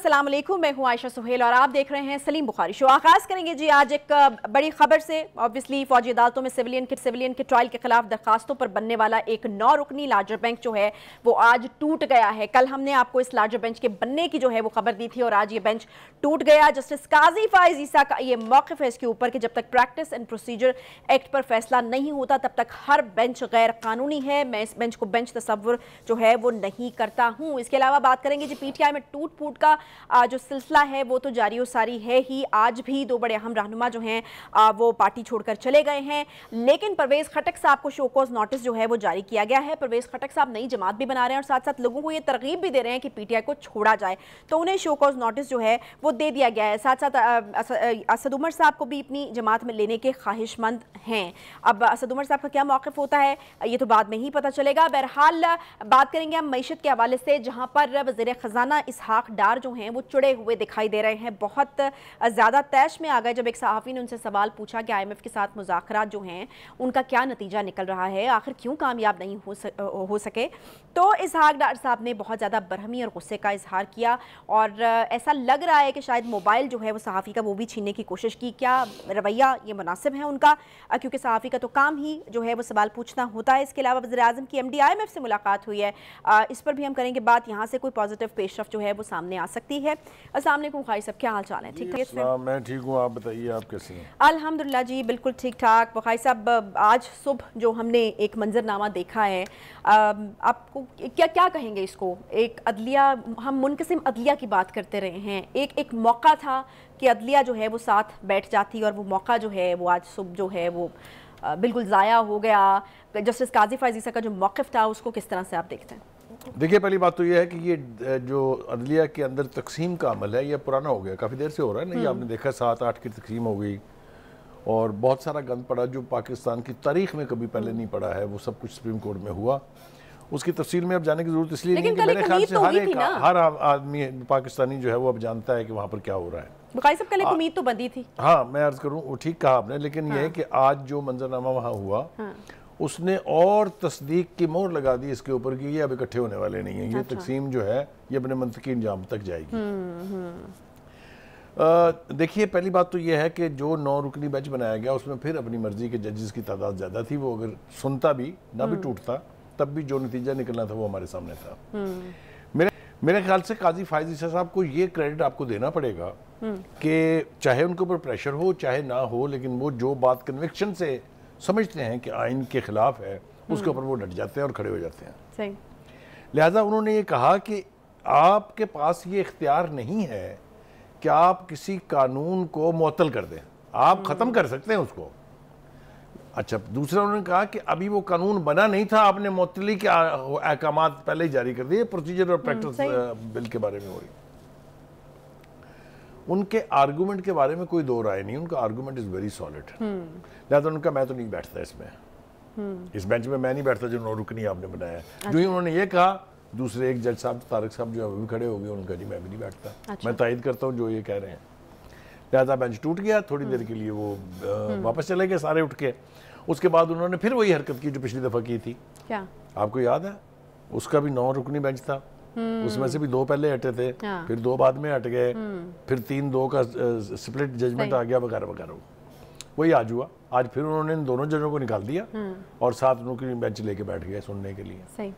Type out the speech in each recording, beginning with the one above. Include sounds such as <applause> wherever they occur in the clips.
السلام علیکم، میں ہوں عائشہ سہیل اور آپ دیکھ رہے ہیں سلیم بخاری شو۔ آغاز کریں گے جی آج ایک بڑی خبر سے۔ آبویسلی فوجی عدالتوں میں سیولین کے سیولین کے ٹرائل کے خلاف درخواستوں پر بننے والا ایک نو رکنی لارجر بینچ جو ہے، وہ آج ٹوٹ گیا ہے۔ کل ہم نے آپ کو اس لارجر بینچ کے بننے کی جو ہے، وہ خبر دی تھی اور آج یہ بینچ ٹوٹ گیا۔ جسٹس قاضی فائز عیسیٰ کا یہ موقف ہے اس کے اوپر کہ جب تک پریکٹس اینڈ پروسیجر ایکٹ پر فیصلہ نہیں ہوتا، تب تک ہر بینچ غیر قانونی ہے۔ میں اس بینچ کو بینچ تصور جو ہے، وہ نہیں کرتا ہوں۔ اس کے علاوہ بات کریں گے جی پی ٹی آئی میں ٹوٹ پوٹ کا جو سلسلہ ہے، وہ تو جاری و ساری ہے ہی۔ آج بھی دو بڑے اہم رہنما جو ہیں وہ پارٹی چھوڑ کر چلے گئے ہیں۔ لیکن پرویز خٹک صاحب کو شوکوز نوٹس جو ہے، وہ جاری کیا گیا ہے۔ پرویز خٹک صاحب نئی جماعت بھی بنا رہے ہیں اور ساتھ ساتھ لوگوں کو یہ ترغیب بھی دے رہے ہیں کہ پی ٹی آئی کو چھوڑا جائے۔ تو انہیں شوکوز نوٹس جو ہے، وہ دے دیا گیا ہے۔ ساتھ ساتھ اسد عمر صاحب کو بھی اپنی جماعت میں لینے کے خواہش مند ہیں۔ اب اسد عمر صاحب کا کیا موقف ہوتا ہے، یہ تو بعد میں ہی پتہ چلے گا۔ بہرحال، بات کریں گے ہم معیشت کے حوالے سے، جہاں پر وزیر خزانہ اسحاق ڈار جو ہیں وہ چڑے ہوئے دکھائی دے رہے ہیں۔ بہت زیادہ تیش میں آ گئے جب ایک صحافی نے ان سے سوال پوچھا کہ آئی ایم ایف کے ساتھ مذاکرات جو ہیں، ان کا کیا نتیجہ نکل رہا ہے؟ آخر کیوں کامیاب نہیں ہو سکے؟ تو اسحاق ڈار صاحب نے بہت زیادہ برہمی اور غصے کا اظہار کیا اور ایسا لگ رہا ہے کہ شاید موبائل جو ہے، وہ صحافی کا وہ بھی چھیننے کی کوشش کی۔ کیا رویہ یہ مناسب ہے ان کا؟ کیونکہ صحافی کا تو کام ہی جو ہے، وہ سوال پوچھنا ہوتا ہے۔ اس کے علاوہ وزیر اعظم کی M D I M F سے ملاقات ہوئی ہے۔ اس پر بھی ہم کریں گے بات۔ یہاں سے کوئی پازیٹیو پیش رفت جو ہے، وہ سامنے آ سکتی ہے۔ السلام علیکم خواہی صاحب کیا حال چال ہے ٹھیک ٹھاک میں ٹھیک ہوں آپ بتائیے آپ کیسے ہیں؟ الحمدللہ جی بالکل ٹھیک ٹھاک۔ بخاری صاحب آج صبح جو ہم نے ایک منظر نامہ دیکھا ہے آپ کو کیا کیا کہیں گے اس کو؟ ایک عدلیہ ہم منقسم عدلیہ کی بات کرتے رہے ہیں۔ ایک ایک موقع تھا کہ عدلیہ جو ہے وہ ساتھ بیٹھ جاتی اور وہ موقع جو ہے وہ آج صبح جو ہے وہ بالکل ضائع ہو گیا۔ جسٹس قاضی فائزیسہ کا جو موقف تھا اس کو کس طرح سے آپ دیکھتے ہیں؟ دیکھیے پہلی بات تو یہ ہے کہ یہ جو عدلیہ کے اندر تقسیم کا عمل ہے یہ پرانا ہو گیا کافی دیر سے ہو رہا ہے نہیں آپ نے دیکھا سات آٹھ کی تقسیم ہو گئی اور بہت سارا گند پڑا جو پاکستان کی تاریخ میں کبھی پہلے نہیں پڑا ہے وہ سب کچھ سپریم کورٹ میں ہوا۔ اس کی تفصیل میں اب جانے کی ضرورت اس لیے نہیں کہ میرے خیال سے ہر ایک ہر آدمی پاکستانی جو ہے وہ اب جانتا ہے کہ وہاں پر کیا ہو رہا ہے۔ بخاری صاحب کل ایک امید تو بندی تھی۔ ہاں میں عرض کروں وہ ٹھیک کہا آپ نے لیکن یہ ہے کہ آج جو منظرنامہ وہاں ہوا اس نے اور تصدیق کی مور لگا دی اس کے اوپر کہ یہ اب اکٹھے ہونے والے نہیں ہیں یہ تقسیم جو ہے یہ اپنے منطقی انجام تک جائے گی۔ دیکھیے پہلی بات تو یہ ہے کہ جو نو رکنی بیچ بنایا گیا اس میں پھر اپنی مرضی کے ججز کی تعداد زیادہ تھی وہ اگر سنتا بھی نہ بھی ٹوٹتا تب بھی جو نتیجہ نکلنا تھا وہ ہمارے سامنے تھا۔ میرے خیال سے قاضی فائز عیسیٰ صاحب کو یہ کریڈٹ آپ کو دینا پڑے گا کہ چاہے ان کے اوپر پریشر ہو چاہے نہ ہو لیکن وہ جو بات کنوکشن سے سمجھتے ہیں کہ آئین کے خلاف ہے اس کے اوپر وہ ڈٹ جاتے ہیں اور کھڑے ہو جاتے ہیں۔ لہٰذا انہوں نے یہ کہا کہ آپ کے پاس یہ اختیار نہیں ہے کہ آپ کسی قانون کو معطل کر دیں۔ آپ ختم کر سکتے ہیں اس کو۔ اچھا دوسرا انہوں نے کہا کہ ابھی وہ قانون بنا نہیں تھا آپ نے معطلی کے احکامات پہلے ہی جاری کر دیے پروسیجر اور پریکٹس بل کے بارے میں ہو رہی ان کے آرگومنٹ کے بارے میں کوئی دو رائے نہیں ان کا آرگومنٹ از ویری سالڈ لہٰذا ان کا میں تو نہیں بیٹھتا اس میں۔ اس بینچ میں میں نہیں بیٹھتا جو نو رکنی آپ نے بنایا جو ہی انہوں نے یہ کہا دوسرے ایک جج صاحب طارق صاحب جو ابھی کھڑے ہو گئے ان کا جی میں بھی نہیں بیٹھتا۔ میں تائید کرتا ہوں جو یہ کہہ رہے ہیں۔ لہٰذا بینچ ٹوٹ گیا تھوڑی دیر کے لیے وہ واپس چلے گئے سارے اٹھ کے۔ اس کے بعد انہوں نے پھر وہی حرکت کی جو پچھلی دفعہ کی تھی۔ آپ کو یاد ہے؟ اس کا بھی نو رکنی بینچ تھا۔ اس میں سے بھی دو پہلے ہٹے تھے پھر دو بعد میں ہٹ گئے پھر تین دو کا سپلٹ ججمنٹ آ گیا وغیرہ وغیرہ وہی آج ہوا۔ آج پھر انہوں نے دونوں ججوں کو نکال دیا اور ساتھ انہوں کی بینچ لے کے بیٹھ گئے سننے کے لیے۔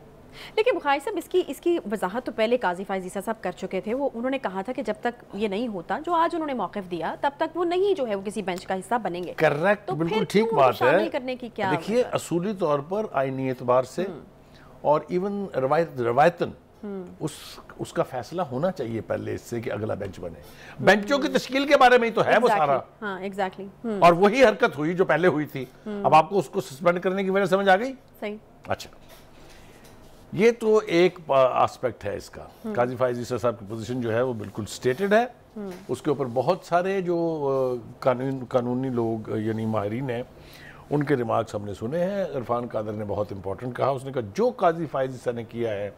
لیکن بخاری صاحب اس کی اس کی وضاحت تو پہلے قاضی فائز عیسیٰ صاحب کر چکے تھے۔ وہ انہوں نے کہا تھا کہ جب تک یہ نہیں ہوتا جو آج انہوں نے موقف دیا تب تک وہ نہیں جو ہے وہ کسی بینچ کا حصہ بنیں گے۔ کریکٹ بالکل ٹھیک بات ہے۔ دیکھیے اصولی طور پر آئینی اعتبار سے اور ایون روایتن اس کا فیصلہ ہونا چاہیے پہلے اس سے کہ اگلا بینچ بنے۔ بینچوں کی تشکیل کے بارے میں ہی تو ہے وہ سارا۔ ہاں، اور وہی حرکت ہوئی جو پہلے ہوئی تھی۔ اب آپ کو اس کو سسپینڈ کرنے کی وجہ سمجھ آ گئی؟ صحیح۔ اچھا۔ یہ تو ایک آسپیکٹ ہے اس کا۔ قاضی فائز عیسیٰ صاحب کی پوزیشن جو ہے وہ بالکل سٹیٹڈ ہے۔ اس کے اوپر بہت سارے جو قانونی لوگ یعنی ماہرین ہیں ان کے ریمارکس ہم نے سنے ہیں۔ عرفان قادر نے بہت امپورٹنٹ کہا۔ اس نے کہا جو قاضی فائز عیسیٰ نے کیا ہے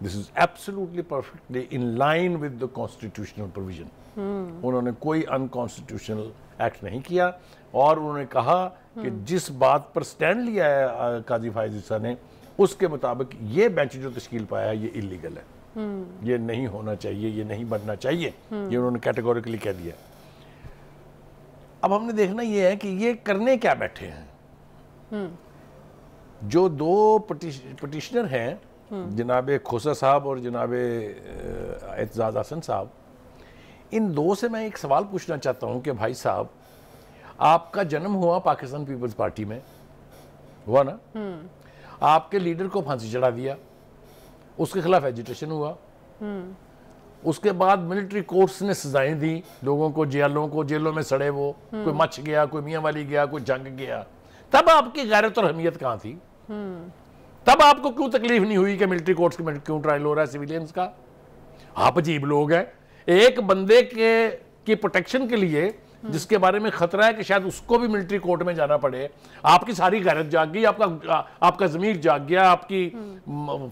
this is absolutely perfectly in line with the constitutional provision انہوں نے کوئی انکانسٹیٹیوشنل ایکٹ نہیں کیا اور انہوں نے کہا کہ جس بات پر سٹینڈ لیا ہے قاضی فائز عیسیٰ نے اس کے مطابق یہ بینچ جو تشکیل پایا ہے یہ اللیگل ہے یہ نہیں ہونا چاہیے یہ نہیں بننا چاہیے یہ انہوں نے کیٹیگوریکلی کہہ دیا اب ہم نے دیکھنا یہ ہے کہ یہ کرنے کیا بیٹھے ہیں جو دو پٹیشنر ہیں جناب کھوسا صاحب اور جناب اعتزاز حسن صاحب، ان دو سے میں ایک سوال پوچھنا چاہتا ہوں کہ بھائی صاحب، آپ کا جنم ہوا پاکستان پیپلز پارٹی میں، ہوا نا؟ آپ کے لیڈر کو پھانسی چڑھا دیا، اس کے خلاف ایجیٹیشن ہوا، اس کے بعد ملٹری کورٹس نے سزائیں دی لوگوں کو جیلوں کو، جیلوں میں سڑے وہ، کوئی مچ گیا، کوئی میاں والی گیا، کوئی جنگ گیا، تب آپ کی غیرت اور حمیت کہاں تھی؟ تب آپ کو کیوں تکلیف نہیں ہوئی کہ ملٹری کورٹس میں کیوں ٹرائل ہو رہا ہے سیویلینز کا؟ آپ عجیب لوگ ہیں۔ ایک بندے کے کی پروٹیکشن کے لیے جس کے بارے میں خطرہ ہے کہ شاید اس کو بھی ملٹری کورٹ میں جانا پڑے۔ آپ کی ساری غیرت جاگ گئی، آپ کا آپ کا ضمیر جاگ گیا، آپ کی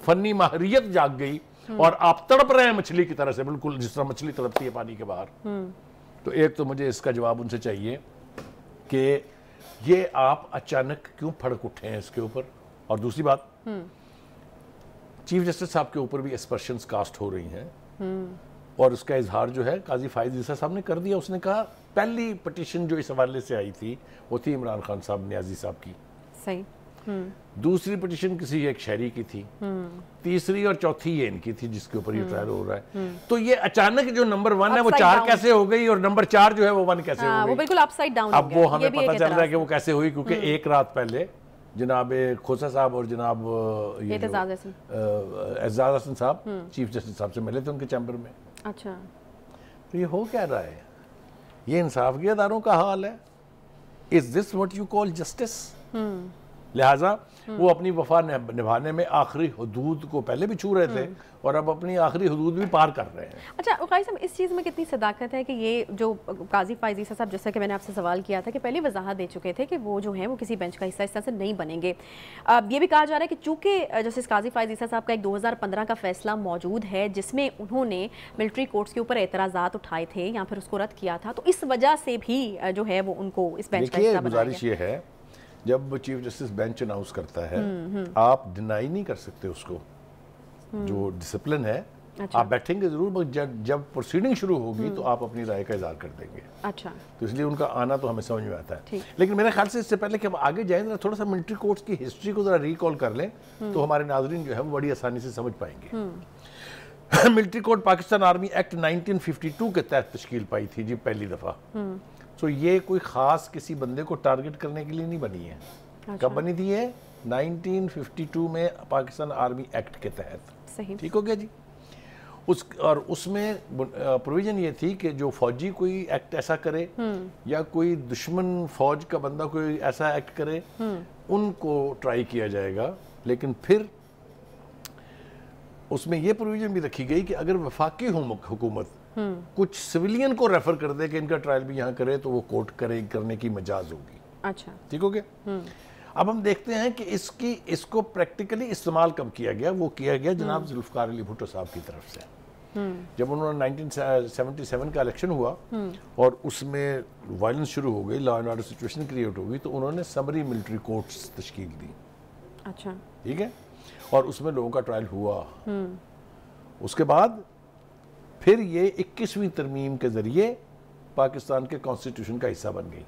فنی ماہریت جاگ گئی اور آپ تڑپ رہے ہیں مچھلی کی طرح سے، بالکل جس طرح مچھلی تڑپتی ہے پانی کے باہر۔ تو ایک تو مجھے اس کا جواب ان سے چاہیے کہ یہ آپ اچانک کیوں پھڑک اٹھے ہیں اس کے اوپر؟ اور دوسری بات چیف جسٹس صاحب کے اوپر بھی اسپرشنز کاسٹ ہو رہی ہیں۔ اور اس کا اظہار جو ہے قاضی فائز عیسیٰ صاحب نے کر دیا۔ اس نے کہا پہلی پٹیشن جو اس حوالے سے آئی تھی وہ تھی عمران خان صاحب نیازی صاحب کی۔ صحیح۔ دوسری پٹیشن کسی ایک شہری کی تھی۔ تیسری اور چوتھی یہ ان کی تھی جس کے اوپر یہ ٹرائل ہو رہا ہے۔ تو یہ اچانک جو نمبر ون ہے وہ چار کیسے ہو گئی اور نمبر چار جو ہے وہ ون کیسے ہو وہ بالکل اپ سائڈ ڈاؤن اب وہ ہمیں پتہ چل رہا ہے کہ وہ کیسے ہوئی کیونکہ ایک رات پہلے جناب کھوسا صاحب اور جناب اعزاز حسن صاحب چیف جسٹس صاحب سے ملے تھے ان کے چیمبر میں۔ اچھا۔ تو یہ ہو کیا رہا ہے؟ یہ انصاف کے اداروں کا حال ہے۔ Is this what you call justice? لہٰذا وہ اپنی وفا نبھانے میں آخری حدود کو پہلے بھی چھو رہے تھے اور اب اپنی آخری حدود بھی پار کر رہے ہیں۔ اچھا اقائی صاحب اس چیز میں کتنی صداقت ہے کہ یہ جو قاضی فائزی صاحب جیسا کہ میں نے آپ سے سوال کیا تھا کہ پہلے وضاحت دے چکے تھے کہ وہ جو ہیں وہ کسی بینچ کا حصہ اس طرح سے نہیں بنیں گے۔ یہ بھی کہا جا رہا ہے کہ چونکہ جیسے قاضی فائزی صاحب کا ایک دو ہزار پندرہ کا فیصلہ موجود ہے جس میں انہوں نے ملٹری کورٹس کے اوپر اعتراضات اٹھائے تھے یا پھر اس کو رد کیا تھا تو اس وجہ سے بھی جو ہے وہ ان کو اس بینچ کا حصہ گزارش یہ ہے جب چیف جسٹس بینچ اناؤنس کرتا ہے آپ ڈینائی نہیں کر سکتے اس کو۔ جو ڈسپلن ہے اچھا۔ آپ بیٹھیں گے ضرور جب پروسیڈنگ شروع ہوگی تو آپ اپنی رائے کا اظہار کر دیں گے۔ اچھا۔ تو اس لیے ان کا آنا تو ہمیں سمجھ میں آتا ہے۔ لیکن میرے خیال سے اس سے پہلے کہ ہم آگے جائیں ذرا تھوڑا سا ملٹری کورٹس کی ہسٹری کو ذرا ریکال کر لیں تو ہمارے ناظرین جو ہے وہ بڑی آسانی سے سمجھ پائیں گے۔ Military court <coughs> Pakistan army act nineteen fifty two کے تحت تشکیل پائی تھی جی پہلی دفعہ۔ تو یہ کوئی خاص کسی بندے کو ٹارگٹ کرنے کے لیے نہیں بنی ہے۔ اچھا۔ کب بنی تھی یہ؟ نائنٹین ففٹی ٹو میں پاکستان آرمی ایکٹ کے تحت۔ ٹھیک ہو گیا جی؟ اس اور اس میں پروویژن یہ تھی کہ جو فوجی کوئی ایکٹ ایسا کرے یا کوئی دشمن فوج کا بندہ کوئی ایسا ایکٹ کرے ان کو ٹرائی کیا جائے گا۔ لیکن پھر اس میں یہ پروویژن بھی رکھی گئی کہ اگر وفاقی حکومت کچھ سویلین کو ریفر کر دے کہ ان کا ٹرائل بھی یہاں کرے تو وہ کوٹ کرے کرنے کی مجاز ہوگی۔ اچھا۔ ٹھیک ہو گیا؟ اب ہم دیکھتے ہیں کہ اس کی اس کو پریکٹیکلی استعمال کب کیا گیا؟ وہ کیا گیا جناب ذوالفقار علی بھٹو صاحب کی طرف سے۔ جب انہوں نے نائنٹین سیونٹی سیون کا الیکشن ہوا اور اس میں وائلنس شروع ہو گئی law and order situation create ہو گئی تو انہوں نے سمری ملٹری کورٹس تشکیل دی۔ اچھا۔ ٹھیک ہے؟ اور اس میں لوگوں کا ٹرائل ہوا۔ اس کے بعد پھر یہ اکیسویں ترمیم کے ذریعے پاکستان کے کانسٹیٹیوشن کا حصہ بن گئی۔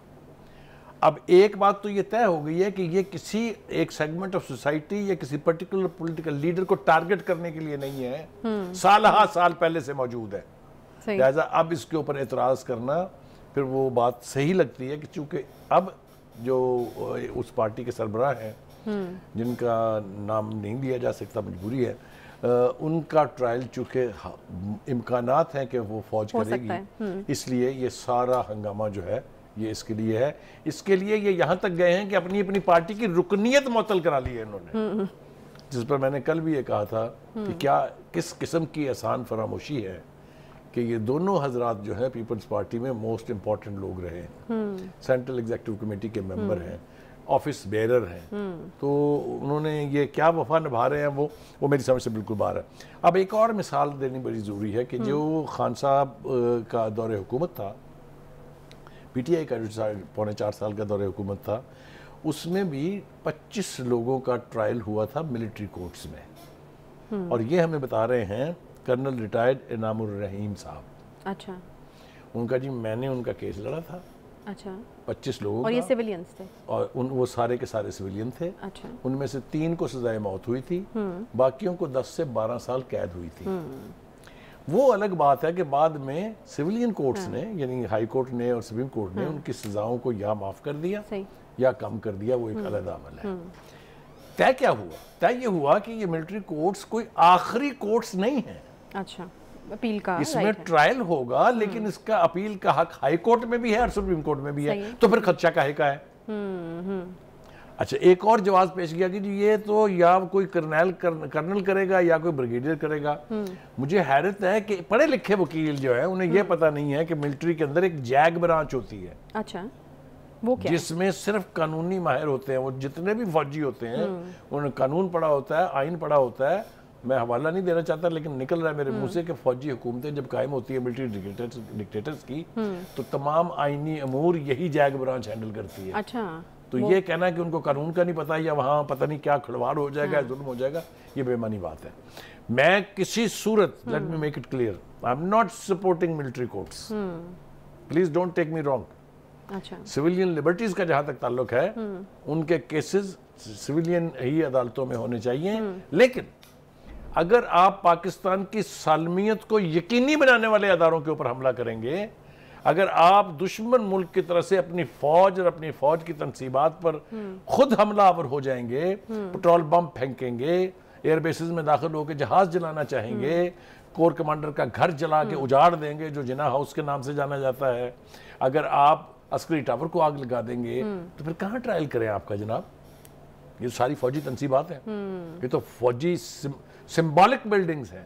اب ایک بات تو یہ طے ہو گئی ہے کہ یہ کسی ایک سیگمنٹ آف سوسائٹی یا کسی پرٹیکولر پولیٹیکل لیڈر کو ٹارگٹ کرنے کے لیے نہیں ہے۔ سال ہا سال پہلے سے موجود ہے۔ لہٰذا اب اس کے اوپر اعتراض کرنا پھر وہ بات صحیح لگتی ہے کہ چونکہ اب جو اس پارٹی کے سربراہ ہیں جن کا نام نہیں لیا جا سکتا مجبوری ہے ان کا ٹرائل چونکہ امکانات ہیں کہ وہ فوج کرے گی اس لیے یہ سارا ہنگامہ جو ہے یہ اس کے لیے ہے۔ اس کے لیے یہ یہاں تک گئے ہیں کہ اپنی اپنی پارٹی کی رکنیت معطل کرا لی ہے انہوں نے۔ جس پر میں نے کل بھی یہ کہا تھا کہ کیا کس قسم کی احسان فراموشی ہے کہ یہ دونوں حضرات جو ہیں پیپلز پارٹی میں موسٹ امپورٹنٹ لوگ رہے۔ ہیں سینٹرل ایگزیکٹو کمیٹی کے ممبر ہیں۔ آفس بیرر ہیں. تو انہوں نے یہ کیا وفا نبھا رہے ہیں وہ؟ وہ میری سمجھ سے بالکل باہر ہے۔ اب ایک اور مثال دینی بڑی ضروری ہے کہ جو خان صاحب کا دور حکومت تھا پی ٹی آئی کا جو پونے چار سال کا دور حکومت تھا اس میں بھی پچیس لوگوں کا ٹرائل ہوا تھا ملٹری کورٹس میں۔ اور یہ ہمیں بتا رہے ہیں کرنل ریٹائرڈ انعام الرحیم صاحب۔ اچھا۔ ان کا جی میں نے ان کا کیس لڑا تھا۔ اچھا۔ پچیس لوگوں اور یہ کا سیولینز تھے۔ اور ان وہ سارے کے سارے سویلین تھے۔ اچھا۔ ان میں سے تین کو سزائے موت ہوئی تھی۔ باقیوں کو دس سے بارہ سال قید ہوئی تھی۔ وہ الگ بات ہے کہ بعد میں سویلین کورٹس نے یعنی ہائی کورٹ نے اور سپریم کورٹ نے ان کی سزاؤں کو یا معاف کر دیا یا کم کر دیا وہ ایک علیحدہ عمل ہے۔ طے کیا ہوا؟ طے یہ ہوا کہ یہ ملٹری کورٹس کوئی آخری کورٹس نہیں ہیں۔ اچھا۔ اپیل کا اس میں ٹرائل ہوگا لیکن اس کا اپیل کا حق ہائی کورٹ میں بھی ہے اور سپریم کورٹ میں بھی ہے۔ تو پھر خدشہ کاہے کا ہے؟ اچھا ایک اور جواز پیش کیا کہ جی یہ تو یا کوئی کرنیل کرنل کرے گا یا کوئی بریگیڈیئر کرے گا۔ مجھے حیرت ہے کہ پڑھے لکھے وکیل جو ہے انہیں یہ پتہ نہیں ہے کہ ملٹری کے اندر ایک جیگ برانچ ہوتی ہے۔ اچھا وہ کیا؟ جس میں صرف قانونی ماہر ہوتے ہیں وہ جتنے بھی فوجی ہوتے ہیں انہوں نے قانون پڑھا ہوتا ہے آئین پڑھا ہوتا ہے میں حوالہ نہیں دینا چاہتا لیکن نکل رہا ہے میرے منہ سے کہ فوجی حکومتیں جب قائم ہوتی ہے ملٹری ڈکٹیٹرز کی تو تمام آئینی امور یہی جیگ برانچ ہینڈل کرتی ہے اچھا تو یہ کہنا کہ ان کو قانون کا نہیں پتا یا وہاں پتہ نہیں کیا کھڑواڑ ہو جائے گا ظلم ہو جائے گا یہ بے معنی بات ہے۔ میں کسی صورت let me make it clear I am not supporting military courts please don't take me wrong اچھا۔ سویلین لبرٹیز کا جہاں تک تعلق ہے ان کے کیسز سویلین ہی عدالتوں میں ہونے چاہیے۔ لیکن اگر آپ پاکستان کی سالمیت کو یقینی بنانے والے اداروں کے اوپر حملہ کریں گے، اگر آپ دشمن ملک کی طرح سے اپنی فوج اور اپنی فوج کی تنصیبات پر خود حملہ آور ہو جائیں گے، پٹرول بم پھینکیں گے، ایئر بیسز میں داخل ہو کے جہاز جلانا چاہیں گے، کور کمانڈر کا گھر جلا کے اجاڑ دیں گے جو جنا ہاؤس کے نام سے جانا جاتا ہے، اگر آپ عسکری ٹاور کو آگ لگا دیں گے، تو پھر کہاں ٹرائل کریں آپ کا جناب؟ یہ ساری فوجی تنصیبات ہیں۔ یہ تو فوجی سمبولک بلڈنگز ہیں.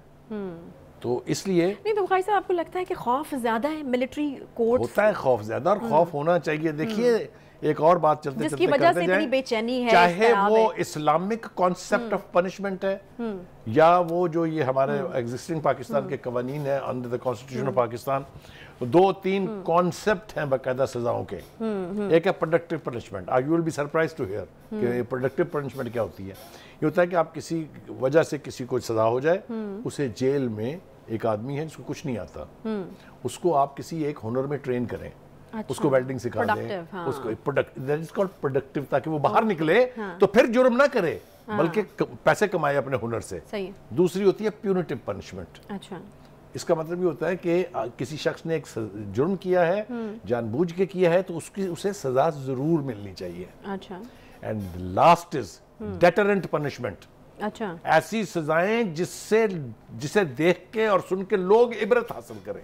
تو اس لیے نہیں تو صاحب آپ کو لگتا ہے کہ خوف زیادہ ہے؟ ملٹری کورٹ ہوتا ہے خوف زیادہ اور خوف ہونا چاہیے۔ دیکھیے ایک اور بات چلتے جس کی چلتے وجہ کرتے سے جائیں اتنی بے چینی ہے چاہے وہ اسلامک کانسیپٹ آف پنشمنٹ ہے یا وہ جو یہ ہمارے ایگزسٹنگ پاکستان کے قوانین ہیں under the constitution of Pakistan دو تین کانسیپٹ ہیں باقاعدہ سزاؤں کے۔ ایک ہے productive punishment I you will be surprise to hear کہ پروڈکٹیو پنشمنٹ کیا ہوتی ہے۔ یہ ہوتا ہے کہ آپ کسی وجہ سے کسی کو سزا ہو جائے اسے جیل میں ایک آدمی ہے جس کو کچھ نہیں آتا۔ اس کو آپ کسی ایک ہنر میں ٹرین کریں۔ اس کو ویلڈنگ سکھا دیں۔ ہاں۔ اس کو پروڈکٹیو تاکہ وہ باہر نکلے تو پھر جرم نہ کرے بلکہ پیسے کمائے اپنے ہنر سے۔ دوسری ہوتی ہے پیونیٹیو پنشمنٹ اچھا۔ اس کا مطلب یہ ہوتا ہے کہ کسی شخص نے ایک جرم کیا ہے جان بوجھ کے کیا ہے تو اس کی اسے سزا ضرور ملنی چاہیے۔ اچھا۔ And last is deterrent punishment اچھا۔ ایسی سزائیں جس سے جسے دیکھ کے اور سن کے لوگ عبرت حاصل کریں۔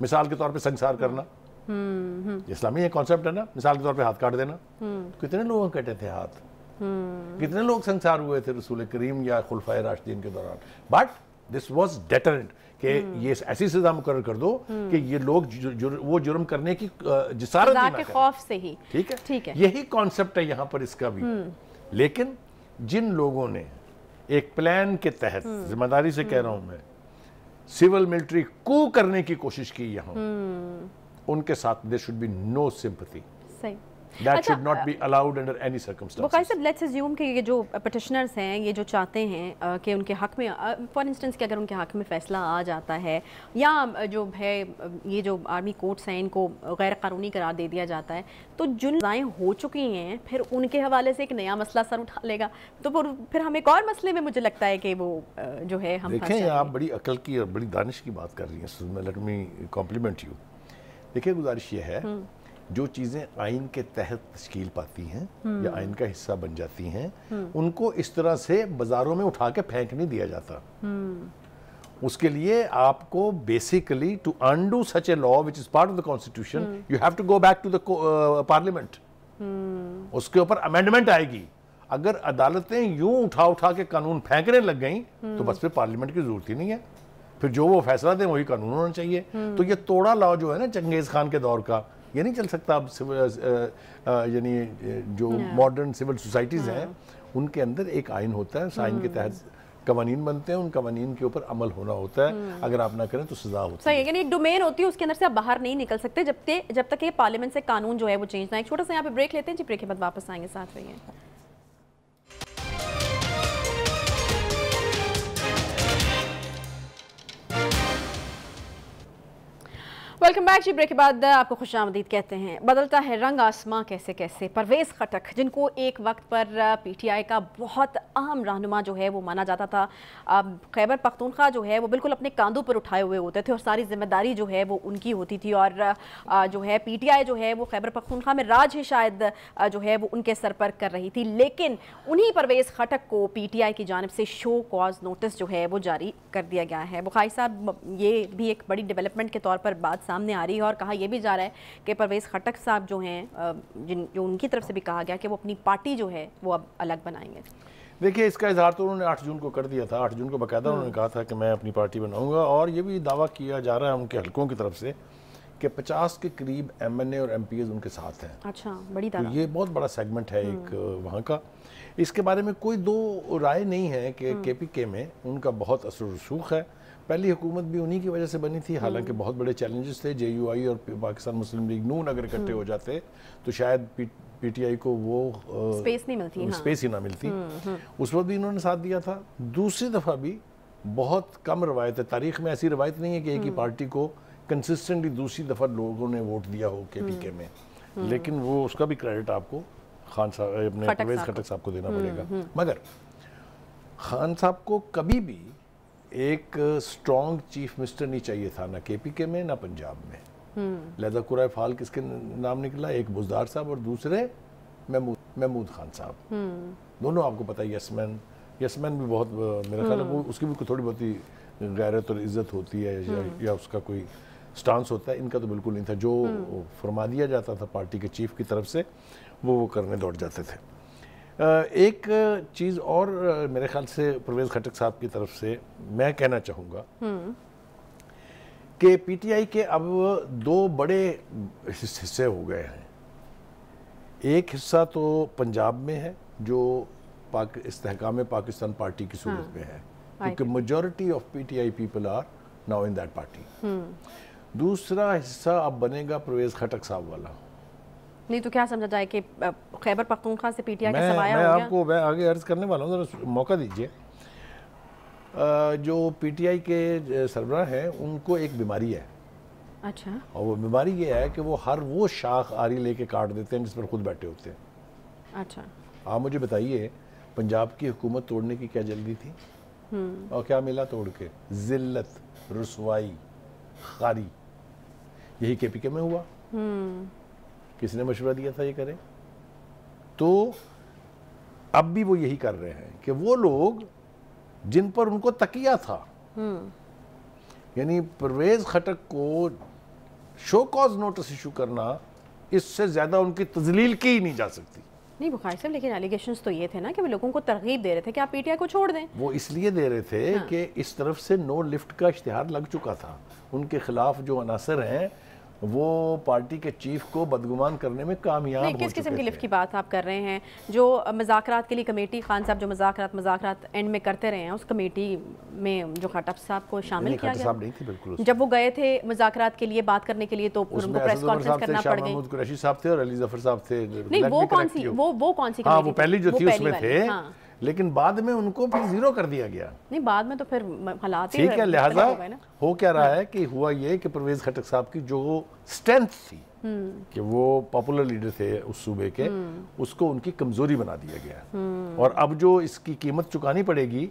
مثال کے طور پہ سنسار کرنا۔ اسلامی یہ کانسیپٹ ہے نا۔ مثال کے طور پہ ہاتھ کاٹ دینا۔ کتنے لوگوں کٹے تھے ہاتھ؟ کتنے لوگ سنسار ہوئے تھے رسول کریم یا خلفۂ راشدین کے دوران؟ بٹ دس واز ڈیٹرنٹ کہ یہ ایسی سزا مقرر کر دو کہ یہ لوگ وہ جرم کرنے کی جسارت نہ کے کریں خوف سے ہی۔ ٹھیک ہے؟ یہی کانسیپٹ ہے یہاں پر اس کا بھی۔ لیکن جن لوگوں نے ایک پلان کے تحت ذمہ داری سے کہہ رہا ہوں میں سول ملٹری کو کرنے کی کوشش کی یہاں ان کے ساتھ there should be no sympathy صحیح۔ That should not be allowed under any circumstance Baqai sahab let's assume کہ یہ جو پٹیشنرز ہیں یہ جو چاہتے ہیں کہ ان کے حق میں فار انسٹنس کہ اگر ان کے حق میں فیصلہ آ جاتا ہے یا جو ہے یہ جو آرمی کورٹس ہیں ان کو غیر قانونی قرار دے دیا جاتا ہے تو جن سزائیں ہو چکی ہیں پھر ان کے حوالے سے ایک نیا مسئلہ سر اٹھا لے گا۔ تو پھر ہم ایک اور مسئلے میں مجھے لگتا ہے کہ وہ جو ہے ہم دیکھیں آپ بڑی عقل کی اور بڑی دانش کی بات کر رہی ہیں لیٹ می کمپلیمنٹ یو دیکھیں گزارش یہ ہے جو چیزیں آئین کے تحت تشکیل پاتی ہیں یا آئین کا حصہ بن جاتی ہیں ان کو اس طرح سے بازاروں میں اٹھا کے پھینک نہیں دیا جاتا۔ اس کے لیے آپ کو basically to undo such a law which is part of the constitution you have to go back to the parliament اس کے اوپر امینڈمنٹ آئے گی۔ اگر عدالتیں یوں اٹھا اٹھا کے قانون پھینکنے لگ گئیں تو بس پھر پارلیمنٹ کی ضرورت ہی نہیں ہے۔ پھر جو وہ فیصلہ دیں وہی قانون ہونا چاہیے۔ تو یہ توڑا لا جو ہے نا چنگیز خان کے دور کا یہ نہیں چل سکتا اب یعنی جو ماڈرن سول سوسائٹیز ہیں ان کے اندر ایک آئین ہوتا ہے اس آئین کے تحت قوانین بنتے ہیں ان قوانین کے اوپر عمل ہونا ہوتا ہے۔ اگر آپ نہ کریں تو سزا ہوتی صحیح ہے یعنی ایک ڈومین ہوتی ہے اس کے اندر سے آپ باہر نہیں نکل سکتے۔ جب جب تک یہ پارلیمنٹ سے قانون جو ہے وہ چینج نہ ایک چھوٹا سا یہاں پہ بریک لیتے ہیں۔ جی بریک کے بعد واپس آئیں گے ساتھ رہیے۔ ویلکم بیک جی بریک کے بعد آپ کو خوش آمدید کہتے ہیں۔ بدلتا ہے رنگ آسماں کیسے کیسے؟ پرویز خٹک، جن کو ایک وقت پر پی ٹی آئی کا بہت اہم رہنما جو ہے وہ مانا جاتا تھا۔ خیبر پختونخوا جو ہے وہ بالکل اپنے کاندھوں پر اٹھائے ہوئے ہوتے تھے اور ساری ذمہ داری جو ہے وہ ان کی ہوتی تھی۔ اور جو ہے پی ٹی آئی جو ہے وہ خیبر پختونخوا میں راج ہی شاید جو ہے وہ ان کے سر پر کر رہی تھی۔ لیکن انہی پرویز خٹک کو پی ٹی آئی کی جانب سے شو کاز نوٹس جو ہے وہ جاری کر دیا گیا ہے۔ بخاری صاحب، یہ بھی ایک بڑی ڈیولپمنٹ کے طور پر بات سامنے آ رہی ہے اور کہا یہ بھی جا رہا ہے کہ پرویز خٹک صاحب جو ہیں جن جو ان کی طرف سے بھی کہا گیا کہ وہ اپنی پارٹی جو ہے وہ اب الگ بنائیں گے۔ دیکھیے اس کا اظہار تو انہوں نے آٹھ جون کو کر دیا تھا۔ آٹھ جون کو باقاعدہ انہوں نے ہاں۔ کہا تھا کہ میں اپنی پارٹی بناؤں گا اور یہ بھی دعویٰ کیا جا رہا ہے ان کے حلقوں کی طرف سے کہ پچاس کے قریب ایم این اے اور ایم پی ایز ان کے ساتھ ہیں۔ اچھا بڑی تو یہ بہت بڑا سیگمنٹ ہے ایک ہاں۔ وہاں کا۔ اس کے بارے میں کوئی دو رائے نہیں ہے کہ ہاں۔ کے پی کے میں ان کا بہت اثر رسوخ ہے۔ پہلی حکومت بھی انہی کی وجہ سے بنی تھی حالانکہ بہت بڑے چیلنجز تھے جے یو آئی اور پاکستان مسلم لیگ نون اگر اکٹھے ہو جاتے تو شاید پی ٹی آئی کو وہ سپیس نہیں ملتی سپیس ہی نہ ملتی۔ اس وقت بھی انہوں نے ساتھ دیا تھا۔ دوسری دفعہ بھی بہت کم روایت ہے تاریخ میں ایسی روایت نہیں ہے کہ ایک ہی پارٹی کو کنسسٹنٹلی دوسری دفعہ لوگوں نے ووٹ دیا ہو کے پی کے میں۔ لیکن وہ اس کا بھی کریڈٹ آپ کو خان صاحب اپنے صاحب کو۔ دینا پڑے گا۔ مگر خان صاحب کو کبھی بھی ایک سٹرونگ چیف منسٹر نہیں چاہیے تھا نہ کے پی کے میں نہ پنجاب میں۔ لہذا قرآ فال کس کے نام نکلا؟ ایک بزدار صاحب اور دوسرے محمود خان صاحب۔ دونوں آپ کو پتا یسمین یسمین بھی بہت میرا خیال ہے اس کی بھی تھوڑی بہت ہی غیرت اور عزت ہوتی ہے یا اس کا کوئی سٹانس ہوتا ہے ان کا تو بالکل نہیں تھا۔ جو فرما دیا جاتا تھا پارٹی کے چیف کی طرف سے وہ وہ کرنے دوڑ جاتے تھے۔ ایک چیز اور میرے خیال سے پرویز خٹک صاحب کی طرف سے میں کہنا چاہوں گا کہ پی ٹی آئی کے اب دو بڑے حصے ہو گئے ہیں۔ ایک حصہ تو پنجاب میں ہے جو استحکام پاکستان پارٹی کی صورت ہاں، میں ہے۔ کیونکہ majority of P T I people are now in that party دوسرا حصہ اب بنے گا پرویز خٹک صاحب والا۔ نہیں تو کیا سمجھا جائے کہ خیبر پختونخوا سے پی ٹی آئی کا سمایا ہو گیا میں آپ کو میں آگے عرض کرنے والا ہوں موقع دیجیے۔ جو پی ٹی آئی کے سربراہ ہیں ان کو ایک بیماری ہے۔ اچھا۔ اور وہ بیماری یہ ہے کہ وہ ہر وہ شاخ آری لے کے کاٹ دیتے ہیں جس پر خود بیٹھے ہوتے ہیں۔ اچھا۔ آپ مجھے بتائیے پنجاب کی حکومت توڑنے کی کیا جلدی تھی؟ اور کیا ملا توڑ کے؟ ذلت رسوائی خاری۔ یہی کے پی کے میں ہوا۔ کس نے مشورہ دیا تھا یہ کریں؟ تو اب بھی وہ یہی کر رہے ہیں کہ وہ لوگ جن پر ان کو تکیہ تھا یعنی پرویز خٹک کو شو کاز نوٹس ایشو کرنا اس سے زیادہ ان کی تزلیل کی ہی نہیں جا سکتی۔ نہیں بخاری صاحب لیکن الیگیشنز تو یہ تھے نا کہ وہ لوگوں کو ترغیب دے رہے تھے کہ آپ پی ٹی آئی کو چھوڑ دیں۔ وہ اس لیے دے رہے تھے ہاں۔ کہ اس طرف سے نو لفٹ کا اشتہار لگ چکا تھا۔ ان کے خلاف جو عناصر ہیں وہ پارٹی کے چیف کو بدگمان کرنے میں کامیاب ہو چکے کس قسم کی لفٹ کی بات آپ کر رہے ہیں؟ جو مذاکرات کے لیے کمیٹی خان صاحب جو مذاکرات مذاکرات اینڈ میں کرتے رہے ہیں اس کمیٹی میں جو خاٹب صاحب کو شامل کیا گیا۔ جب وہ گئے تھے مذاکرات کے لیے بات کرنے کے لیے تو ان کو پریس کانفرنس کرنا پڑ گئی قریشی صاحب تھے اور علی ظفر صاحب تھے۔ نہیں وہ کون سی وہ کون سی کمیٹی وہ پہلی جو تھی اس میں تھے۔ ہاں۔ لیکن بعد میں ان کو پھر زیرو کر دیا گیا۔ نہیں بعد میں تو پھر حالات ٹھیک ہے لہٰذا ہو کیا رہا ہاں۔ ہے کہ ہوا یہ کہ پرویز خٹک صاحب کی جو سٹینٹ تھی کہ وہ پاپولر لیڈر تھے اس صوبے کے اس کو ان کی کمزوری بنا دیا گیا۔ اور اب جو اس کی قیمت چکانی پڑے گی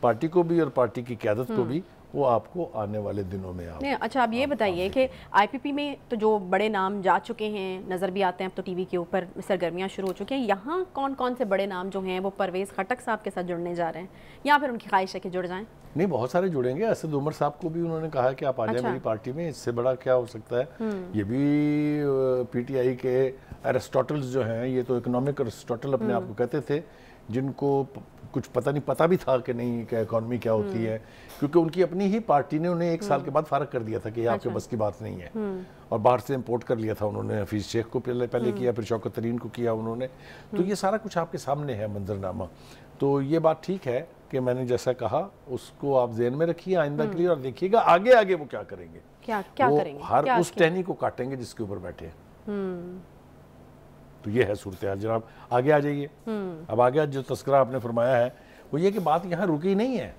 پارٹی کو بھی اور پارٹی کی قیادت کو بھی وہ آپ کو آنے والے دنوں میں اچھا آپ یہ بتائیے کہ آئی پی پی میں تو جو بڑے نام جا چکے ہیں نظر بھی آتے ہیں اب تو ٹی وی کے اوپر سرگرمیاں شروع ہو چکے ہیں۔ یہاں کون کون سے بڑے نام جو ہیں وہ پرویز خٹک صاحب کے ساتھ جڑنے جا رہے ہیں یا پھر ان کی خواہش ہے کہ جڑ جائیں؟ نہیں بہت سارے جڑیں گے۔ اسد عمر صاحب کو بھی انہوں نے کہا کہ آپ آ جائیں اچھا۔ میری پارٹی میں اس سے بڑا کیا ہو سکتا ہے؟ یہ بھی پی ٹی آئی کے ارسٹوٹلز جو ہیں یہ تو اکنامک ارسٹوٹل اپنے آپ کو کہتے تھے جن کو کچھ پتہ نہیں پتہ بھی تھا کہ نہیں کہ اکانومی کیا ہوتی ہے۔ کیونکہ ان کی اپنی ہی پارٹی نے انہیں ایک سال کے بعد فارغ کر دیا تھا کہ یہ آپ کے بس کی بات نہیں ہے۔ اور باہر سے امپورٹ کر لیا تھا انہوں نے حفیظ شیخ کو پہلے پہلے کیا پھر شوکت ترین کو کیا انہوں نے۔ تو یہ سارا کچھ آپ کے سامنے ہے منظرنامہ۔ تو یہ بات ٹھیک ہے کہ میں نے جیسا کہا اس کو آپ ذہن میں رکھیے آئندہ کے لیے اور دیکھیے گا آگے آگے وہ کیا کریں گے۔ وہ ہر اس ٹہنی کو کاٹیں گے جس کے اوپر بیٹھے ہیں۔ تو یہ ہے صورتحال۔ جناب آگے آ جائیے۔ اب آگے جو تذکرہ آپ نے فرمایا ہے وہ یہ کہ بات یہاں رکی نہیں ہے۔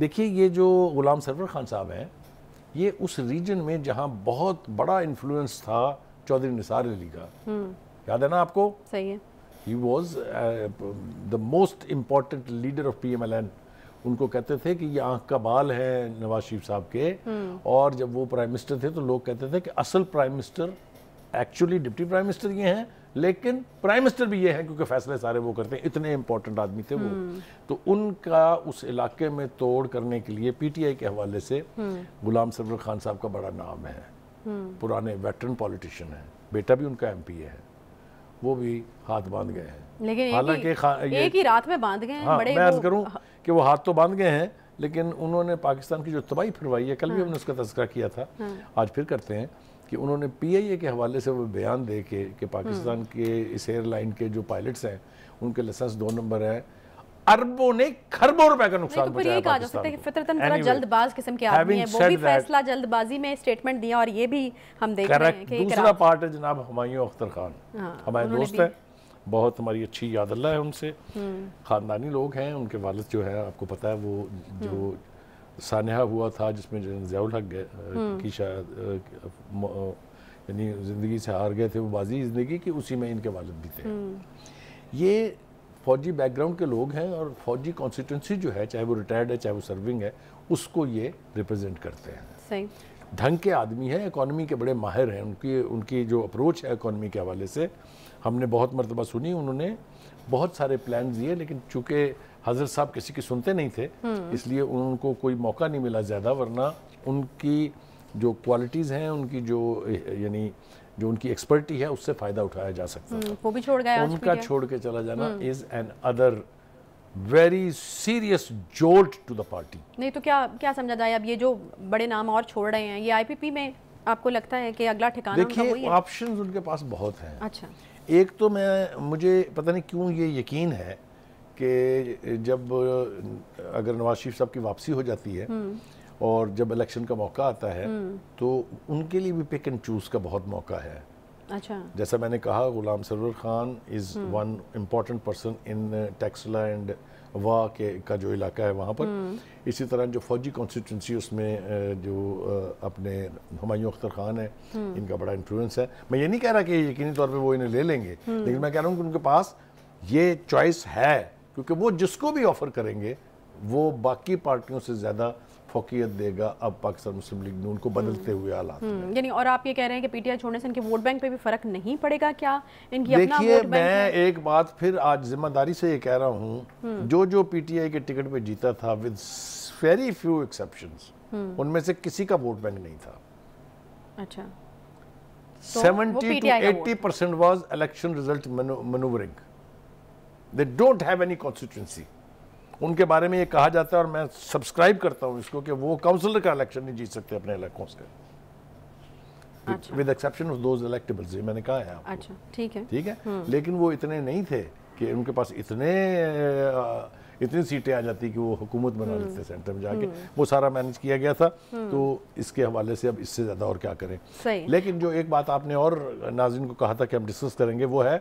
دیکھیے یہ جو غلام سرور خان صاحب ہیں یہ اس ریجن میں جہاں بہت بڑا انفلوئنس تھا چودھری نثار علی کا۔ یاد ہے نا آپ کو؟ صحیح ہے۔ He was the most important leader of P M L N ان کو کہتے تھے کہ یہ آنکھ کا بال ہے نواز شریف صاحب کے۔ اور جب وہ پرائم منسٹر تھے تو لوگ کہتے تھے کہ اصل prime minister actually deputy prime minister یہ ہیں۔ لیکن پرائم منسٹر بھی یہ ہیں کیونکہ فیصلے سارے وہ کرتے ہیں اتنے امپورٹنٹ آدمی تھے وہ۔ تو ان کا اس علاقے میں توڑ کرنے کے لیے پی ٹی آئی کے حوالے سے غلام سرور خان صاحب کا بڑا نام ہے۔ پرانے ویٹرن پالیٹیشین ہیں۔ بیٹا بھی ان کا ایم پی ہے۔ وہ بھی ہاتھ باندھ گئے ہیں۔ لیکن حالانکہ ایک ہی رات میں باندھ گئے ہیں۔ ہاں میں عرض کروں کہ وہ ہاتھ تو باندھ گئے ہیں لیکن انہوں نے پاکستان کی جو تباہی پھروائی ہے کل بھی ہم نے اس کا تذکرہ کیا تھا۔ آج پھر کرتے ہیں۔ کہ انہوں نے پی آئی اے کے حوالے سے وہ بیان دے کے کہ پاکستان کے اس ایئر لائن کے جو پائلٹس ہیں ان کے لسنس دو نمبر ہے اربوں نے خربوں روپے کا نقصان سکتا ہے کہ فطرتاً ذرا جلد باز قسم کے آدمی ہیں وہ بھی فیصلہ جلد بازی میں اسٹیٹمنٹ دیا اور یہ بھی ہم دیکھ رہے ہیں کہ دوسرا پارٹ ہے جناب ہمایوں اختر خان۔ ہمارے دوست ہیں۔ بہت ہماری اچھی یاد اللہ ہے ان سے۔ خاندانی لوگ ہیں ان کے والد جو ہے آپ کو پتا ہے وہ جو سانحہ ہوا تھا جس میں ضیاء الحق کی شاید یعنی زندگی سے ہار گئے تھے وہ بازی زندگی کی اسی میں ان کے والد بھی تھے۔ یہ فوجی بیک گراؤنڈ کے لوگ ہیں اور فوجی کانسٹیٹنسی جو ہے چاہے وہ ریٹائرڈ ہے چاہے وہ سرونگ ہے اس کو یہ ریپرزینٹ کرتے ہیں۔ صحیح۔ ڈھنگ کے آدمی ہیں اکانومی کے بڑے ماہر ہیں۔ ان کی ان کی جو اپروچ ہے اکانومی کے حوالے سے ہم نے بہت مرتبہ سنی انہوں نے بہت سارے پلانز دیے لیکن چونکہ حضرت صاحب کسی کی سنتے نہیں تھے اس لیے ان کو کوئی موقع نہیں ملا زیادہ ورنہ ان کی جو کوالٹیز ہیں ان کی جو یعنی جو ان کی ایکسپرٹی ہے اس سے فائدہ اٹھایا جا سکتا ہے وہ بھی چھوڑ گیا ان کا چھوڑ کے چلا جانا is another very serious jolt to the party نہیں تو کیا کیا سمجھا جائے؟ اب یہ جو بڑے نام اور چھوڑ رہے ہیں یہ آئی پی پی میں آپ کو لگتا ہے کہ اگلا ٹھکانہ دیکھیے آپشنز ان کے پاس بہت ہیں۔ اچھا۔ ایک تو میں مجھے پتہ نہیں کیوں یہ یقین ہے کہ جب اگر نواز شریف صاحب کی واپسی ہو جاتی ہے اور جب الیکشن کا موقع آتا ہے تو ان کے لیے بھی پک اینڈ چوز کا بہت موقع ہے۔ اچھا۔ جیسا میں نے کہا Ghulam Sarwar Khan is one important person in Taxila and وا کے کا جو علاقہ ہے وہاں پر۔ اسی طرح جو فوجی کانسٹیٹنسی اس میں جو اپنے ہمایوں اختر خان ہے ان کا بڑا انفلوئنس ہے۔ میں یہ نہیں کہہ رہا کہ یقینی طور پہ وہ انہیں لے لیں گے لیکن میں کہہ رہا ہوں کہ ان کے پاس یہ چوائس ہے۔ کیونکہ وہ جس کو بھی آفر کریں گے وہ باقی پارٹیوں سے زیادہ فوقیت دے گا اب پاکستان مسلم لیگ نون کو بدلتے ہوئے حالات یعنی اور آپ یہ کہہ رہے ہیں کہ پی ٹی آئی چھوڑنے سے ان کے ووٹ بینک پہ بھی فرق نہیں پڑے گا کیا؟ ان کی اپنا دیکھیے میں ایک بات پھر آج ذمہ داری سے یہ کہہ رہا ہوں جو جو پی ٹی آئی کے ٹکٹ پہ جیتا تھا ود ویری فیو ایکسیپشنز ان میں سے کسی کا ووٹ بینک نہیں تھا۔ اچھا۔ Seventy to eighty percent was election result منورنگ۔ They don't have any constituency ان کے بارے میں یہ کہا جاتا ہے اور میں سبسکرائب کرتا ہوں اس کو کہ وہ کاؤنسلر کا الیکشن نہیں جیت سکتے اپنے علاقوں سے with exception of those electables یہ میں نے کہا ہے اچھا ٹھیک ہے۔ ٹھیک ہے؟ لیکن وہ اتنے نہیں تھے کہ ان کے پاس اتنے اتنی سیٹیں آ جاتی کہ وہ حکومت بنا لیتے سینٹر میں جا کے۔ وہ سارا مینج کیا گیا تھا۔ تو اس کے حوالے سے اب اس سے زیادہ اور کیا کریں۔ لیکن جو ایک بات آپ نے اور ناظرین کو کہا تھا کہ ہم ڈسکس کریں گے وہ ہے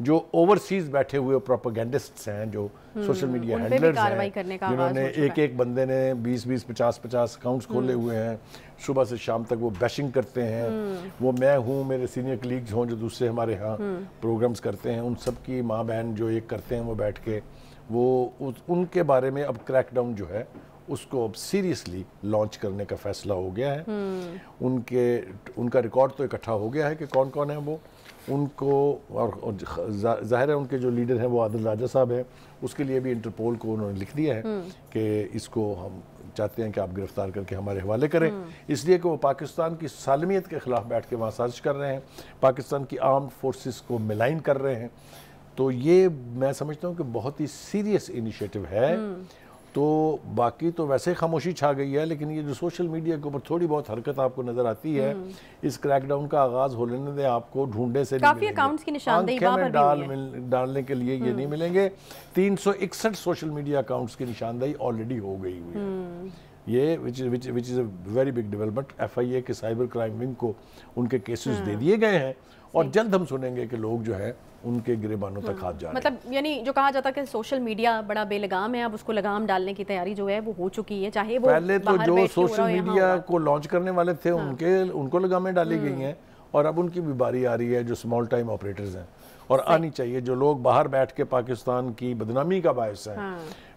جو اوورسیز بیٹھے ہوئے پروپیگنڈسٹس ہیں جو سوشل میڈیا ہینڈلرز ہیں جنہوں نے ایک ایک بندے نے بیس بیس پچاس پچاس اکاؤنٹس کھولے ہوئے ہیں۔ صبح سے شام تک وہ بیشنگ کرتے ہیں۔ وہ میں ہوں میرے سینئر کلیگز ہوں جو دوسرے ہمارے ہاں پروگرامز کرتے ہیں۔ ان سب کی ماں بہن جو ایک کرتے ہیں وہ بیٹھ کے وہ ان کے بارے میں اب کریک ڈاؤن جو ہے اس کو اب سیریسلی لانچ کرنے کا فیصلہ ہو گیا ہے۔ ان کے ان کا ریکارڈ تو اکٹھا ہو گیا ہے کہ کون کون ہے وہ۔ ان کو اور ظاہر ہے ان کے جو لیڈر ہیں وہ عادل راجہ صاحب ہیں۔ اس کے لیے بھی انٹرپول کو انہوں نے لکھ دیا ہے کہ اس کو ہم چاہتے ہیں کہ آپ گرفتار کر کے ہمارے حوالے کریں۔ اس لیے کہ وہ پاکستان کی سالمیت کے خلاف بیٹھ کے وہاں سازش کر رہے ہیں۔ پاکستان کی آرم فورسز کو ملائن کر رہے ہیں۔ تو یہ میں سمجھتا ہوں کہ بہت ہی سیریس انیشیٹو ہے۔ تو باقی تو ویسے خاموشی چھا گئی ہے لیکن یہ جو سوشل میڈیا کے اوپر تھوڑی بہت حرکت آپ کو نظر آتی ہے اس کریک ڈاؤن کا آغاز ہو لینے دیں آپ کو ڈھونڈے سے کافی اکاؤنٹس کی نشاندہی ڈال ڈالنے کے لیے یہ نہیں ملیں گے۔ تین سو اکسٹھ سوشل میڈیا اکاؤنٹس کی نشاندہی آلریڈی ہو گئی ہوئی ہے۔ یہ which is a very big development F I A کے سائبر کرائم ونگ کو ان کے کیسز دے دیے گئے ہیں۔ اور جلد ہم سنیں گے کہ لوگ جو ہے ان کے گریبانوں تک ہاتھ جا رہے ہیں۔ مطلب یعنی جو کہا جاتا کہ سوشل میڈیا بڑا بے لگام ہے اب اس کو لگام ڈالنے کی تیاری جو ہے وہ ہو چکی ہے چاہے وہ پہلے تو جو سوشل میڈیا کو لانچ کرنے والے تھے ان کے ان کو لگامیں ڈالی گئی ہیں۔ اور اب ان کی بھی باری آ رہی ہے جو سمال ٹائم آپریٹرز ہیں۔ اور آنی چاہیے جو لوگ باہر بیٹھ کے پاکستان کی بدنامی کا باعث ہیں۔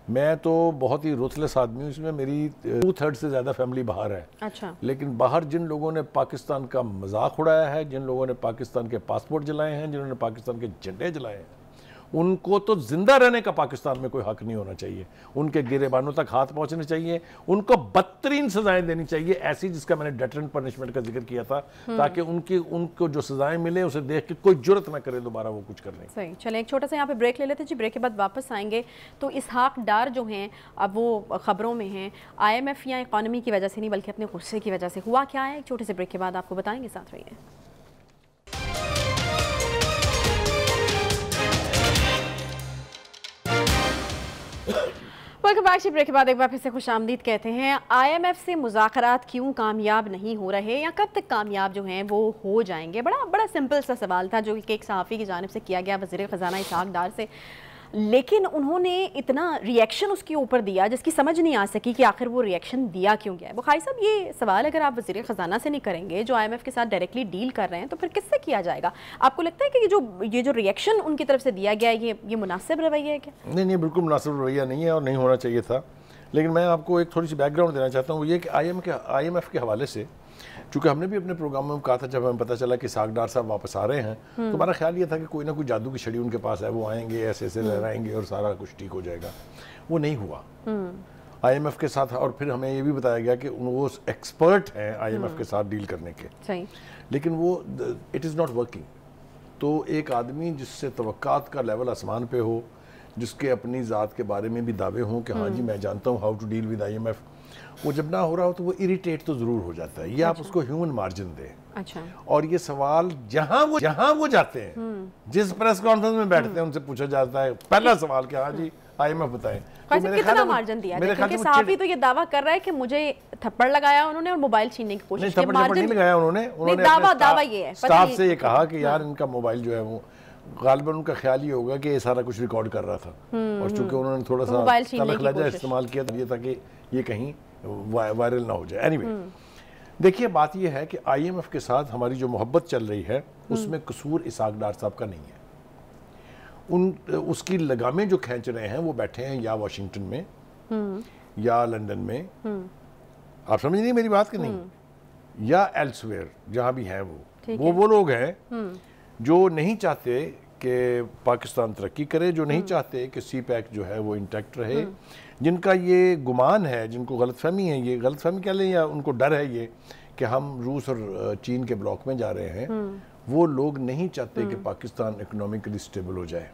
میں تو بہت ہی روتھلس آدمی ہوں اس میں میری ٹو تھرڈ سے زیادہ فیملی باہر ہے۔ اچھا۔ لیکن باہر جن لوگوں نے پاکستان کا مذاق اڑایا ہے جن لوگوں نے پاکستان کے پاسپورٹ جلائے ہیں جنہوں نے پاکستان کے جھنڈے جلائے ہیں ان کو تو زندہ رہنے کا پاکستان میں کوئی حق نہیں ہونا چاہیے۔ ان کے گرے بانوں تک ہاتھ پہنچنے چاہیے۔ ان کو بدترین سزائیں دینی چاہیے ایسی جس کا میں نے ڈیٹرنٹ پنشمنٹ کا ذکر کیا تھا تاکہ ان کی ان کو جو سزائیں ملے اسے دیکھ کے کوئی جرت نہ کرے دوبارہ وہ کچھ کرنے صحیح۔ چلیں ایک چھوٹا سا یہاں پہ بریک لے لیتے جی بریک کے بعد واپس آئیں گے۔ تو اسحاق ڈار جو ہیں اب وہ خبروں میں ہیں۔ آئی ایم ایف یا اکانومی کی وجہ سے نہیں بلکہ اپنے غصے کی وجہ سے۔ ہوا کیا ہے؟ ایک چھوٹے سے بریک کے بعد آپ کو بتائیں گے ساتھ رہیے۔ ویلکم بیک شی بریک کے بعد ایک بار پھر سے خوش آمدید کہتے ہیں، آئی ایم ایف سے مذاکرات کیوں کامیاب نہیں ہو رہے یا کب تک کامیاب جو ہیں وہ ہو جائیں گے؟ بڑا بڑا سمپل سا سوال تھا جو کہ ایک صحافی کی جانب سے کیا گیا، وزیر خزانہ اسحاق ڈار سے۔ لیکن انہوں نے اتنا ریئیکشن اس کے اوپر دیا جس کی سمجھ نہیں آ سکی کہ آخر وہ ریئیکشن دیا کیوں گیا ہے۔ بخاری صاحب، یہ سوال اگر آپ وزیر خزانہ سے نہیں کریں گے، جو آئی ایم ایف کے ساتھ ڈائریکٹلی ڈیل کر رہے ہیں، تو پھر کس سے کیا جائے گا؟ آپ کو لگتا ہے کہ یہ جو یہ جو ریئیکشن ان کی طرف سے دیا گیا ہے یہ یہ مناسب رویہ ہے کیا؟ نہیں نہیں، بالکل مناسب رویہ نہیں ہے اور نہیں ہونا چاہیے تھا۔ لیکن میں آپ کو ایک تھوڑی سی بیک گراؤنڈ دینا چاہتا ہوں وہ یہ کہ آئی ایم کے آئی ایم ایف کے حوالے سے چونکہ ہم نے بھی اپنے پروگرام میں کہا تھا جب ہمیں پتہ چلا کہ ساگ ڈار صاحب واپس آ رہے ہیں تو ہمارا خیال یہ تھا کہ کوئی نہ کوئی جادو کی چھڑی ان کے پاس ہے وہ آئیں گے ایسے ایسے لہرائیں گے اور سارا کچھ ٹھیک ہو جائے گا۔ وہ نہیں ہوا۔ آئی ایم ایف کے ساتھ اور پھر ہمیں یہ بھی بتایا گیا کہ وہ ایکسپرٹ ہیں آئی ایم ایف کے ساتھ ڈیل کرنے کے۔ لیکن وہ اٹ از ناٹ ورکنگ تو ایک آدمی جس سے توقعات کا لیول آسمان پہ ہو جس کے اپنی ذات کے بارے میں بھی دعوے ہوں کہ ہاں جی میں جانتا ہوں how to deal with I M F وہ جب نہ ہو رہا ہو تو وہ اریٹیٹ تو ضرور ہو جاتا ہے۔ یہ آپ اس کو ہیومن مارجن دیں۔ اچھا۔ اور یہ سوال جہاں وہ جہاں وہ جاتے ہیں جس پریس کانفرنس میں بیٹھتے ہیں ان سے پوچھا جاتا ہے۔ پہلا سوال کہ ہاں جی آئی ایم ایف بتائیں کتنا مارجن دیا ہے؟ کیونکہ صحافی تو یہ دعویٰ کر رہا ہے کہ مجھے تھپڑ لگایا انہوں نے اور موبائل چھیننے کی کوشش کی۔ تھپڑ نہیں لگایا انہوں نے۔ نے دعویٰ یہ ہے سٹاف سے یہ کہا کہ یار ان کا موبائل جو ہے وہ غالباً ان کا خیال یہ ہوگا کہ یہ سارا کچھ ریکارڈ کر رہا تھا۔ اور چونکہ انہوں نے تھوڑا سا لہجہ استعمال کیا یہ تھا کہ یہ کہیں وائرل نہ ہو جائے۔ اینی وے دیکھیے بات یہ ہے کہ آئی ایم ایف کے ساتھ ہماری جو محبت چل رہی ہے اس میں قصور اسحاق ڈار صاحب کا نہیں ہے۔ ان اس کی لگامیں جو کھینچ رہے ہیں وہ بیٹھے ہیں یا واشنگٹن میں یا لندن میں۔ آپ سمجھ نہیں میری بات کہ نہیں؟ یا ایلسویئر جہاں بھی ہیں وہ۔ وہ لوگ ہیں۔ جو نہیں چاہتے کہ پاکستان ترقی کرے جو نہیں چاہتے کہ سی پیک جو ہے وہ انٹیکٹ رہے. جن کا یہ گمان ہے جن کو غلط فہمی ہے یہ غلط فہمی کہہ لیں یا ان کو ڈر ہے یہ کہ ہم روس اور چین کے بلاک میں جا رہے ہیں وہ لوگ نہیں چاہتے کہ پاکستان اکنومکلی سٹیبل ہو جائے.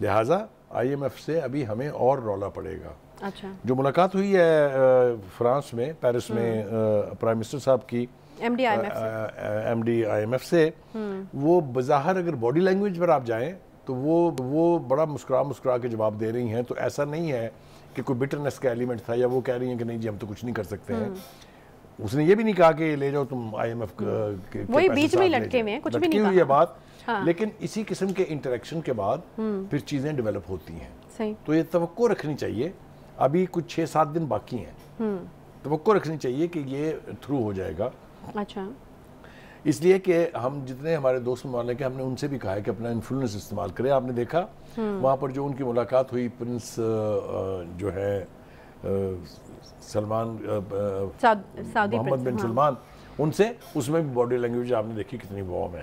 لہٰذا آئی ایم ایف سے ابھی ہمیں اور رولا پڑے گا. اچھا. جو ملاقات ہوئی ہے فرانس میں پیرس میں پرائم منسٹر صاحب کی M D I M F سے۔ وہ بظاہر اگر باڈی لینگویج پر آپ جائیں تو وہ وہ بڑا مسکرا مسکرا کے جواب دے رہی ہیں۔ تو ایسا نہیں ہے کہ کوئی بٹرنس کا ایلیمنٹ تھا یا وہ کہہ رہی ہیں کہ نہیں جی ہم تو کچھ نہیں کر سکتے ہیں۔ اس نے یہ بھی نہیں کہا کہ لے جاؤ تم آئی ایم ایف کے وہی بیچ میں لٹکے میں کچھ بھی نہیں ہوئی ہے بات۔ لیکن اسی قسم کے انٹریکشن کے بعد پھر چیزیں ڈیولپ ہوتی ہیں۔ تو یہ توقع رکھنی چاہیے۔ ابھی کچھ چھ سات دن باقی ہیں۔ توقع رکھنی چاہیے کہ یہ تھرو ہو جائے گا۔ اچھا۔ اس لیے کہ ہم جتنے ہمارے دوست ممالک ہیں ہم نے ان سے بھی کہا ہے کہ اپنا انفلوئنس استعمال کرے آپ نے دیکھا وہاں پر جو ان کی ملاقات ہوئی پرنس جو ہے سلمان محمد بن سلمان ان سے اس میں بھی باڈی لینگویج آپ نے دیکھی کتنی وارم ہے۔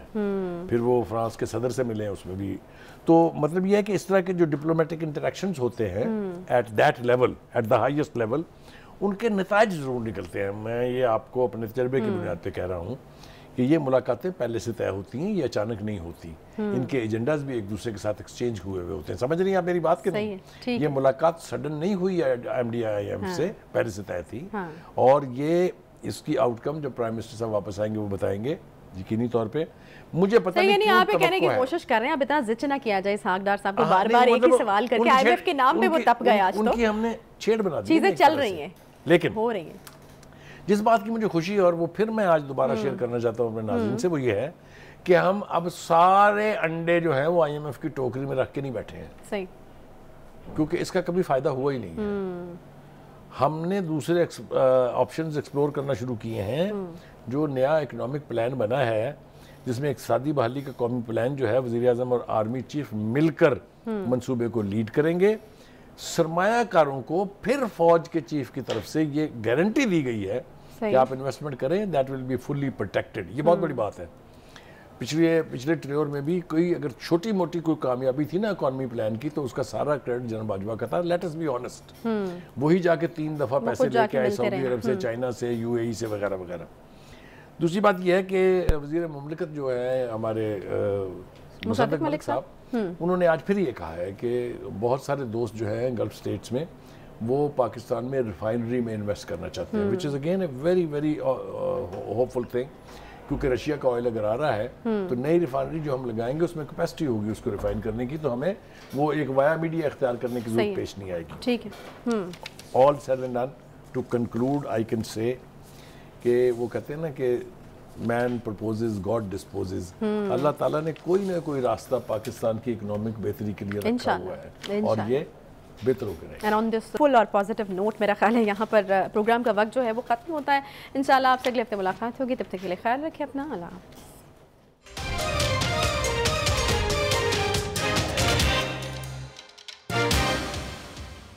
پھر وہ فرانس کے صدر سے ملے ہیں اس میں بھی۔ تو مطلب یہ ہے کہ اس طرح کے جو ڈپلومیٹک انٹریکشنز ہوتے ہیں at that level at the highest level ان کے نتائج ضرور نکلتے ہیں۔ میں یہ آپ کو اپنے تجربے کی بنیاد پہ کہہ رہا ہوں کہ یہ ملاقاتیں پہلے سے طے ہوتی ہیں یہ اچانک نہیں ہوتی۔ ان کے ایجنڈاز بھی ایک دوسرے کے ساتھ ایکسچینج ہوئے ہوئے ہوتے ہیں۔ سمجھ رہی ہیں آپ میری بات کے نہیں؟ یہ ملاقات سڈن نہیں ہوئی ایم ڈی آئی ایم سے پہلے سے طے تھی۔ اور یہ اس کی آؤٹ کم جب پرائم منسٹر صاحب واپس آئیں گے وہ بتائیں گے یقینی طور پہ۔ مجھے پتہ نہیں یعنی آپ کہنے کی کوشش کر رہے ہیں اب اتنا زچ نہ کیا جائے ساگ ڈار صاحب کو بار بار ایک ہی سوال کر کے آئی ایف کے نام پہ وہ تپ گیا آج تو۔ ان کی ہم نے چھیڑ بنا دی چیزیں چل رہی ہیں۔ لیکن ہو رہی ہے جس بات کی مجھے خوشی ہے اور وہ پھر میں آج دوبارہ شیئر کرنا چاہتا ہوں اپنے ناظرین سے وہ یہ ہے کہ ہم اب سارے انڈے جو ہیں وہ آئی ایم ایف کی ٹوکری میں رکھ کے نہیں بیٹھے ہیں۔ صحیح۔ کیونکہ اس کا کبھی فائدہ ہوا ہی نہیں ہے۔ ہم نے دوسرے آپشنز ایکسپلور کرنا شروع کیے ہیں۔ جو نیا اکنامک پلان بنا ہے جس میں اقتصادی بحالی کا قومی پلان جو ہے وزیر اعظم اور آرمی چیف مل کر منصوبے کو لیڈ کریں گے۔ سرمایہ کاروں کو پھر فوج کے چیف کی طرف سے یہ گارنٹی دی گئی ہے کہ آپ انویسٹمنٹ کریں that will be fully protected یہ بہت بڑی بات ہے۔ پچھلے پچھلے ٹریور میں بھی کوئی اگر چھوٹی موٹی کوئی کامیابی تھی نا اکانومی پلان کی تو اس کا سارا کریڈٹ جنرل باجوہ کا تھا۔ لیٹ اس بی آنسٹ وہی جا کے تین دفعہ پیسے لے کے آئے سعودی عرب سے چائنا سے یو اے ای سے وغیرہ وغیرہ۔ دوسری بات یہ ہے کہ وزیر مملکت جو ہے ہمارے مصدق ملک صاحب۔ انہوں نے آج پھر یہ کہا ہے کہ بہت سارے دوست جو ہیں گلف سٹیٹس میں وہ پاکستان میں ریفائنری میں انویسٹ کرنا چاہتے ہیں which is again a very very hopeful thing کیونکہ رشیا کا آئل اگر آ رہا ہے تو نئی ریفائنری جو ہم لگائیں گے اس میں کیپیسٹی ہوگی اس کو ریفائن کرنے کی تو ہمیں وہ ایک وایا میڈیا اختیار کرنے کی ضرورت پیش نہیں آئے گی۔ ٹھیک ہے۔ All said and done to conclude I can say کہ وہ کہتے ہیں نا کہ مین پرپوزز گاڈ ڈسپوزز اللہ تعالیٰ نے کوئی نہ کوئی راستہ پاکستان کی اکنامک بہتری کے لیے رکھا ہوا ہے اور یہ بہتر ہو گئے اینڈ آن دس فل اور پازیٹیو نوٹ میرا خیال ہے یہاں پر پروگرام کا وقت جو ہے وہ ختم ہوتا ہے۔ انشاءاللہ آپ سے اگلے ہفتے ملاقات ہوگی۔ تب تک کے لیے خیال رکھیں اپنا۔ اللہ حافظ۔